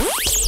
Bye.